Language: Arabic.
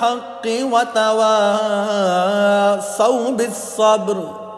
بالحق وتواصوا بالصبر.